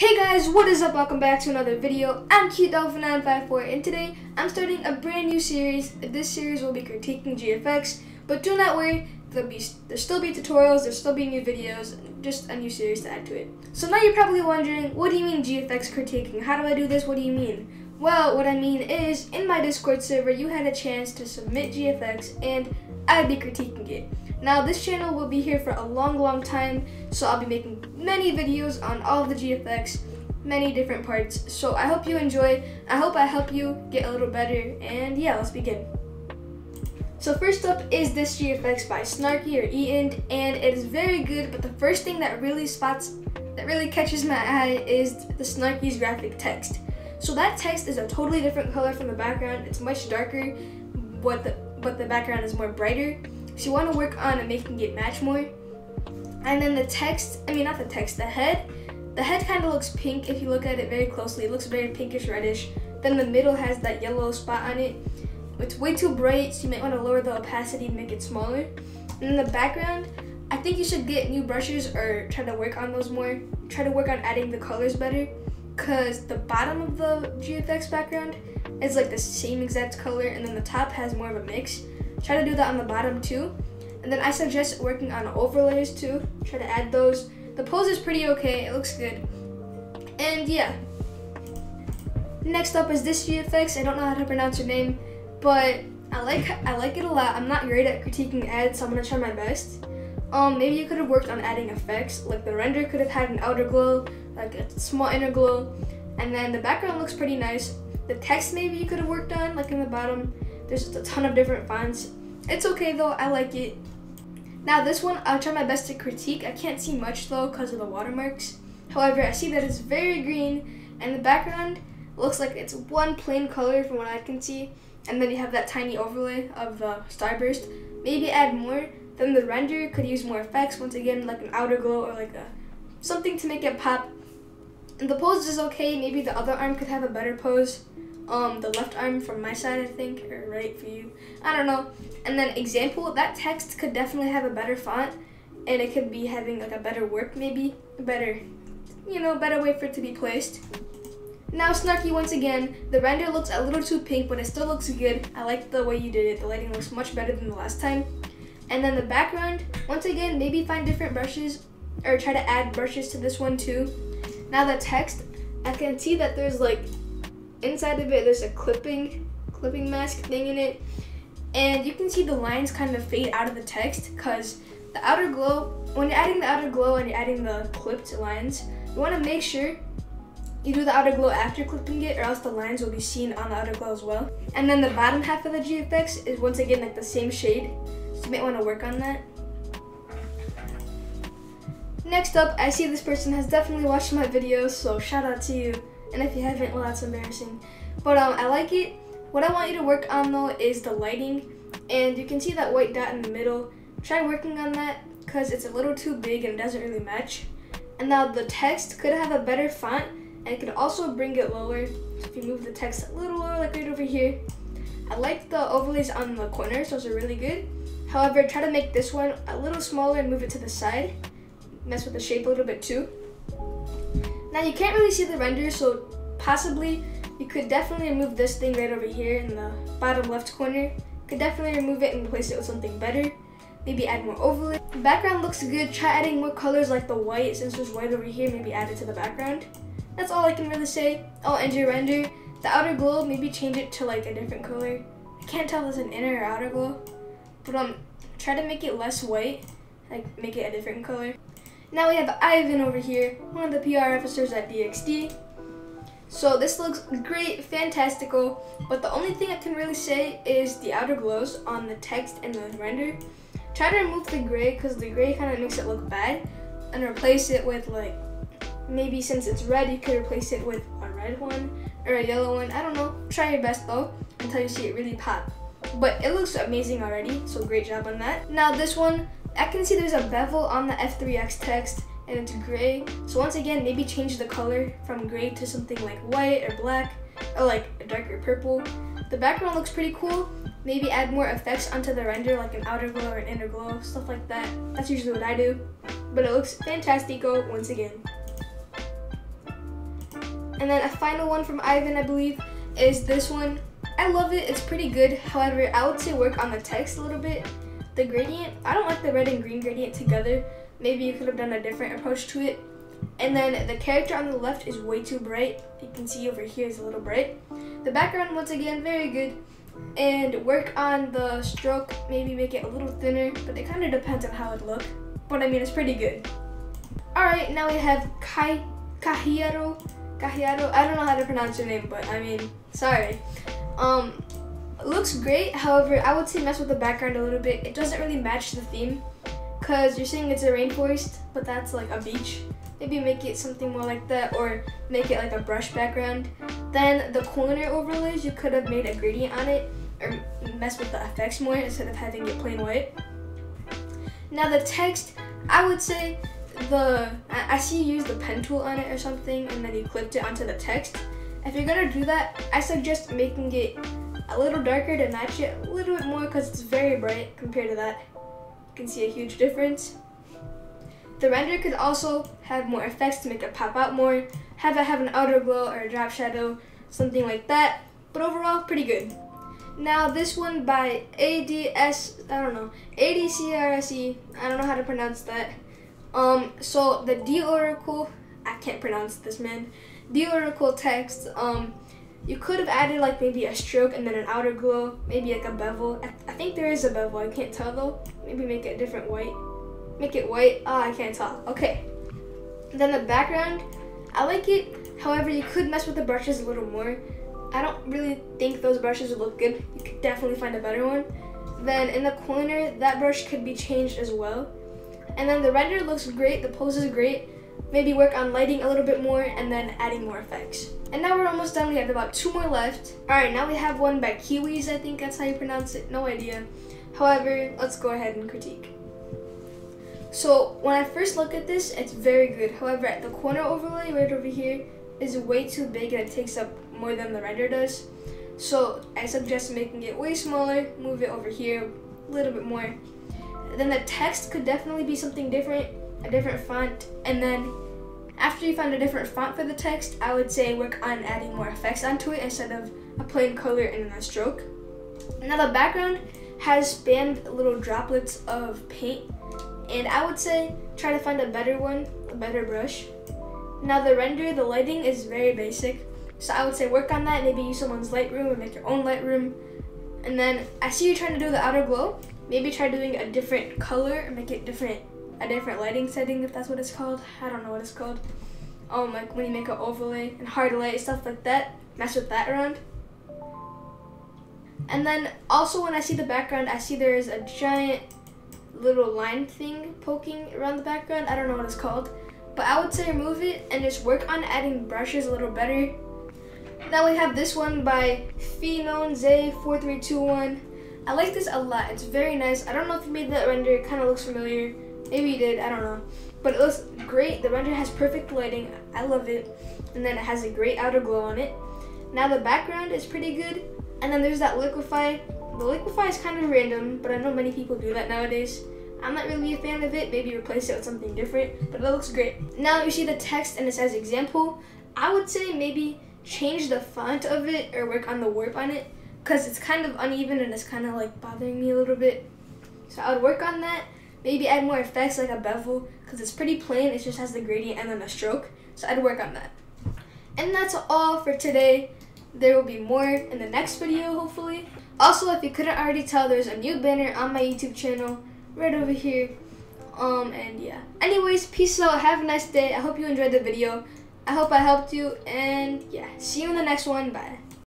Hey guys, what is up? Welcome back to another video. I'm Cute Dolphin 954 and today I'm starting a brand new series. This series will be critiquing GFX, but do not worry, there'll be there'll still be tutorials, there'll still be new videos, just a new series to add to it. So now you're probably wondering, what do you mean GFX critiquing? How do I do this? What do you mean? Well, what I mean is, in my Discord server, you had a chance to submit GFX and I'd be critiquing it. Now this channel will be here for a long, long time, so I'll be making many videos on all of the GFX, many different parts. So I hope you enjoy, I hope I help you get a little better, and yeah, let's begin. So first up is this GFX by Snarky or E-End, and it is very good, but the first thing that really spots, that really catches my eye is the Snarky's graphic text. So that text is a totally different color from the background, it's much darker, but the, but the background is more brighter. So you want to work on making it match more. And then the text, I mean not the text, the head. The head kind of looks pink if you look at it very closely. It looks very pinkish reddish. Then the middle has that yellow spot on it. It's way too bright, so you might want to lower the opacity to make it smaller. And then the background, I think you should get new brushes or try to work on those more. Try to work on adding the colors better because the bottom of the GFX background is like the same exact color and then the top has more of a mix. Try to do that on the bottom too. And then I suggest working on overlays too. Try to add those. The pose is pretty okay, it looks good. And yeah. Next up is this GFX. I don't know how to pronounce her name, but I like I like it a lot. I'm not great at critiquing ads, so I'm gonna try my best. Um, maybe you could have worked on adding effects. Like the render could have had an outer glow, like a small inner glow, and then the background looks pretty nice. The text maybe you could have worked on, like in the bottom. There's just a ton of different fonts. It's okay though, I like it. Now this one, I'll try my best to critique. I can't see much though because of the watermarks. However, I see that it's very green and the background looks like it's one plain color from what I can see. And then you have that tiny overlay of the starburst. Maybe add more. Then the render could use more effects. Once again, like an outer glow or like a something to make it pop. And the pose is okay. Maybe the other arm could have a better pose um, the left arm from my side, I think, or right for you. I don't know. And then example, that text could definitely have a better font, and it could be having like a better work, maybe a better, you know, better way for it to be placed. Now Snarky once again, the render looks a little too pink, but it still looks good. I like the way you did it. The lighting looks much better than the last time. And then the background, once again, maybe find different brushes or try to add brushes to this one too. Now the text, I can see that there's like inside of it there's a clipping clipping mask thing in it. And you can see the lines kind of fade out of the text because the outer glow when you're adding the outer glow and you're adding the clipped lines you want to make sure you do the outer glow after clipping it or else the lines will be seen on the outer glow as well. And then the bottom half of the GFX is once again like the same shade. So you might want to work on that. Next up, I see this person has definitely watched my videos, so shout out to you. And if you haven't, well, that's embarrassing. But um, I like it. What I want you to work on though is the lighting. And you can see that white dot in the middle. Try working on that because it's a little too big and doesn't really match. And now the text could have a better font and it could also bring it lower. So if you move the text a little lower, like right over here. I like the overlays on the corners, those are really good. However, try to make this one a little smaller and move it to the side. Mess with the shape a little bit too. Now you can't really see the render, so possibly you could definitely remove this thing right over here in the bottom left corner. Could definitely remove it and replace it with something better. Maybe add more overlay. The background looks good. Try adding more colors like the white. Since there's white over here, maybe add it to the background. That's all I can really say. Oh, and your render. The outer glow, maybe change it to like a different color. I can't tell if it's an inner or outer glow. But um, try to make it less white. Like make it a different color. Now we have Ivan over here, one of the PR officers at DXD. So this looks great, fantastical, but the only thing I can really say is the outer glows on the text and the render. Try to remove the gray because the gray kind of makes it look bad and replace it with like, maybe since it's red, you could replace it with a red one or a yellow one. I don't know. Try your best though until you see it really pop. But it looks amazing already, so great job on that. Now this one, I can see there's a bevel on the F3X text and it's gray. So once again, maybe change the color from gray to something like white or black or like a darker purple. The background looks pretty cool. Maybe add more effects onto the render like an outer glow or an inner glow, stuff like that. That's usually what I do. But it looks fantastico once again. And then a final one from Ivan, I believe, is this one. I love it. It's pretty good. However, I would say work on the text a little bit. The gradient, I don't like the red and green gradient together. Maybe you could have done a different approach to it. And then the character on the left is way too bright. You can see over here is a little bright. The background, once again, very good. And work on the stroke, maybe make it a little thinner, but it kind of depends on how it look. But I mean, it's pretty good. Alright, now we have Kai Kahiaro. Kahiaro, I don't know how to pronounce your name, but I mean, sorry. Um, looks great, however, I would say mess with the background a little bit. It doesn't really match the theme, because you're saying it's a rainforest, but that's like a beach maybe make it something more like that or make it like a brush background. Then the corner overlays, you could have made a gradient on it or mess with the effects more instead of having it plain white. Now the text, I would say the, I see you use the pen tool on it or something and then you clipped it onto the text. If you're gonna do that, I suggest making it a little darker to match it a little bit more because it's very bright compared to that. You can see a huge difference. The render could also have more effects to make it pop out more, have it have an outer glow or a drop shadow, something like that. But overall, pretty good. Now this one by ADS, I don't know, ADCRSE, I don't know how to pronounce that. Um, so the D Oracle, I can't pronounce this man. D Oracle text, um, you could have added like maybe a stroke and then an outer glow, maybe like a bevel. I, I think there is a bevel, I can't tell though. Maybe make it different white. Make it white. Ah, oh, I can't tell. Okay. Then the background, I like it. However, you could mess with the brushes a little more. I don't really think those brushes would look good. You could definitely find a better one. Then in the corner, that brush could be changed as well. And then the render looks great, the pose is great. Maybe work on lighting a little bit more and then adding more effects. And now we're almost done. We have about two more left. All right, now we have one by Kiwis, I think that's how you pronounce it. No idea. However, let's go ahead and critique. So when I first look at this, it's very good. However, the corner overlay right over here is way too big and it takes up more than the render does. So I suggest making it way smaller, move it over here a little bit more. Then the text could definitely be something different, a different font. And then after you find a different font for the text, I would say work on adding more effects onto it instead of a plain color and a stroke. Now the background has spanned little droplets of paint and I would say try to find a better one, a better brush. Now the render, the lighting is very basic. So I would say work on that, maybe use someone's Lightroom or make your own Lightroom. And then I see you trying to do the outer glow. Maybe try doing a different color and make it different, a different lighting setting if that's what it's called. I don't know what it's called. Um, like when you make an overlay and hard light, stuff like that. Mess with that around. And then also when I see the background, I see there is a giant little line thing poking around the background. I don't know what it's called. But I would say remove it and just work on adding brushes a little better. Now we have this one by Finonze4321. I like this a lot. It's very nice. I don't know if you made that render. It kind of looks familiar. Maybe you did. I don't know. But it looks great. The render has perfect lighting. I love it. And then it has a great outer glow on it. Now the background is pretty good. And then there's that liquify the liquify is kind of random, but I know many people do that nowadays. I'm not really a fan of it. Maybe replace it with something different, but it looks great. Now you see the text and it says example. I would say maybe change the font of it or work on the warp on it because it's kind of uneven and it's kind of like bothering me a little bit. So I would work on that. Maybe add more effects like a bevel because it's pretty plain. It just has the gradient and then a stroke. So I'd work on that. And that's all for today. There will be more in the next video, hopefully. Also, if you couldn't already tell, there's a new banner on my YouTube channel right over here. Um, and yeah. Anyways, peace out. Have a nice day. I hope you enjoyed the video. I hope I helped you. And yeah, see you in the next one. Bye.